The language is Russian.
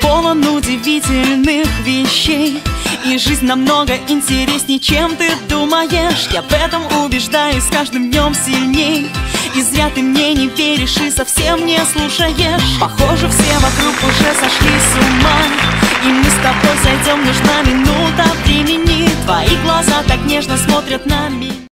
Полон удивительных вещей. И жизнь намного интереснее, чем ты думаешь. Я в этом убеждаюсь с каждым днем сильней. И зря ты мне не веришь и совсем не слушаешь. Похоже, все вокруг уже сошли с ума. И мы с тобой зайдем, нужна минута времени. Твои глаза так нежно смотрят на меня